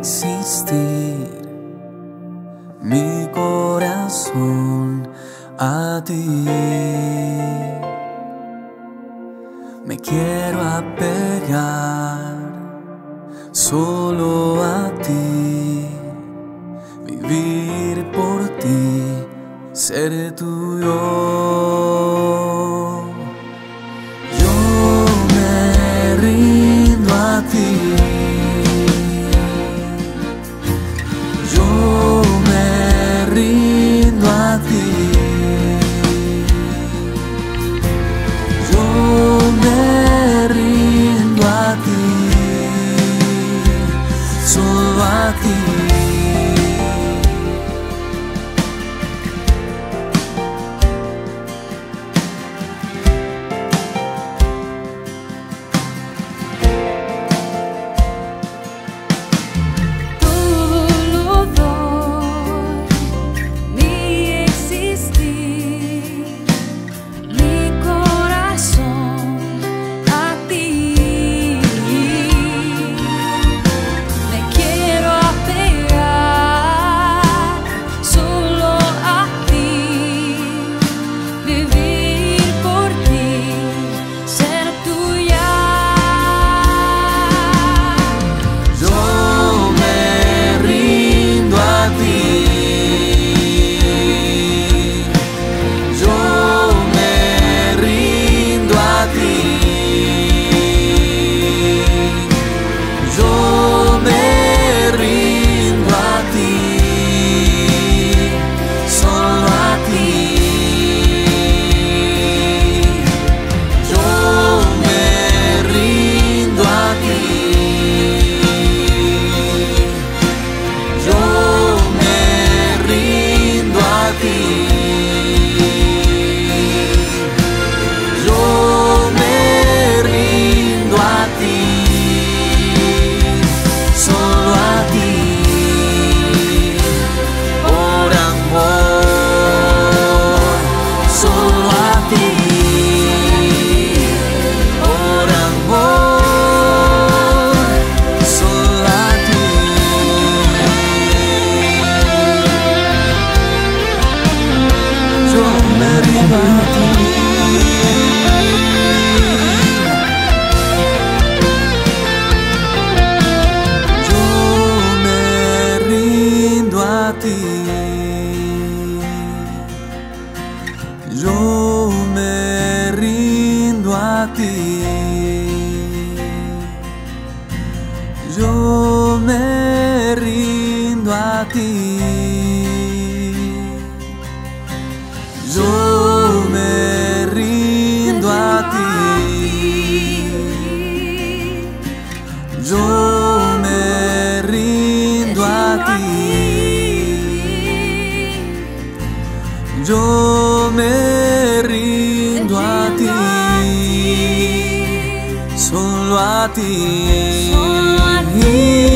existir, mi corazón a ti. Me quiero apegar solo a ti, vivir por ti, ser tuyo. Solo a ti. Yo me rindo a ti. Yo me rindo a ti. Yo me rindo a ti. Yo me rindo a ti. Yo me rindo a ti, solo a ti. Solo a ti.